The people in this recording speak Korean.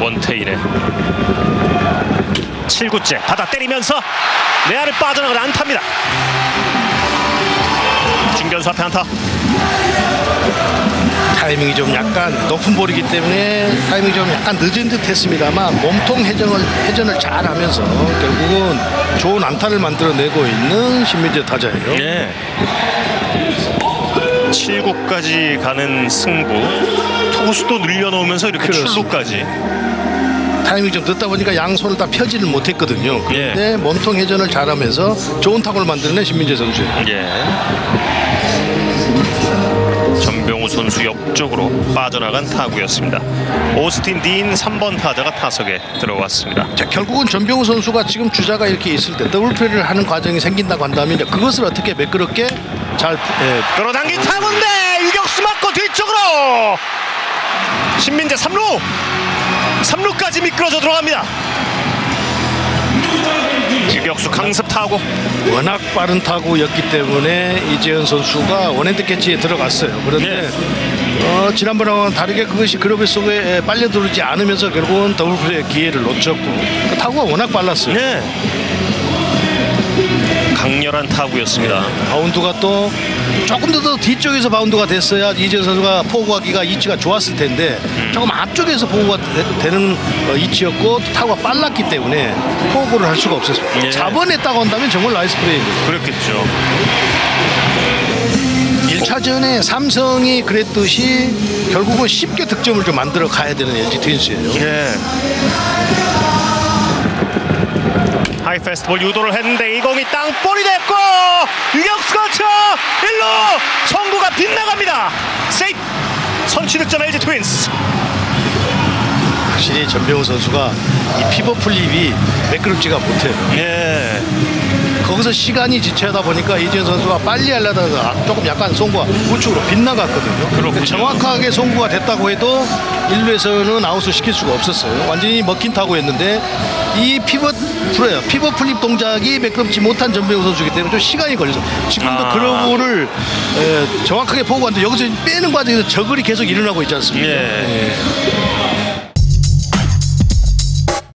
원태인의 7구째 받아 때리면서 내야를 빠져나가는 안타입니다. 중견수 앞에 안타. 타이밍이 좀 약간 높은 볼이기 때문에 타이밍이 좀 약간 늦은 듯 했습니다만 몸통 회전을, 회전을 잘 하면서 결국은 좋은 안타를 만들어내고 있는 신민재 타자예요. 예. 7구까지 가는 승부. 투수도 늘려놓으면서 이렇게 그렇습니다. 출루까지. 타이밍이 좀 늦다 보니까 양손을 다 펴지를 못했거든요. 그런데 예. 몸통 회전을 잘하면서 좋은 타구를 만들어낸 신민재 선수예요. 예. 선수 옆쪽으로 빠져나간 타구였습니다. 오스틴 딘 3번 타자가 타석에 들어왔습니다. 자, 결국은 전병우 선수가 지금 주자가 이렇게 있을 때 더블 플레이를 하는 과정이 생긴다고 한다면 그것을 어떻게 매끄럽게 잘 예, 끌어당긴 타구인데 유격수 맞고 뒤쪽으로 신민재 3루 3루까지 미끄러져 들어갑니다. 유격수 강습 타구 워낙 빠른 타구였기 때문에 이재현 선수가 원핸드 캐치에 들어갔어요. 그런데 어, 지난번하고는 다르게 그것이 글러브 속에 에, 빨려 들어오지 않으면서 결국은 더블 플레이 기회를 놓쳤고 그 타구가 워낙 빨랐어요. 네. 강렬한 타구였습니다. 바운드가 또 조금 더, 더 뒤쪽에서 바운드가 됐어야 이재현 선수가 포구하기가 위치가 좋았을 텐데 조금 앞쪽에서 포구가 되, 는 어, 위치였고 타구가 빨랐기 때문에 포구를 할 수가 없었습니다. 예. 잡아냈다고 한다면 정말 nice play입니다. 그렇겠죠. 1차전에 삼성이 그랬듯이 결국은 쉽게 득점을 좀 만들어 가야 되는 LG 트윈스예요. 예. high 패스트볼 유도를 했는데 이 공이 땅볼이 됐고 유격수 거쳐 1루 송구가 빗나갑니다. 세이프 선취 득점 LG 트윈스. 확실히 전병우 선수가 이 피벗 플레이가 매끄럽지가 못해요. 예. 거기서 시간이 지체하다 보니까 이재현 선수가 빨리 하려다가 조금 약간 송구가 우측으로 빗나갔거든요. 그렇군요. 정확하게 송구가 됐다고 해도 1루에서는 아웃을 시킬 수가 없었어요. 완전히 먹힌 타구였는데 이 피벗 플레이예요. 피벗 플레이 동작이 매끄럽지 못한 전병우 선수이기 때문에 좀 시간이 걸려서 지금도 아. 글러브를 에, 정확하게 보고 왔는데 여기서 빼는 과정에서 juggle이 계속 일어나고 있지 않습니까? 예. 예.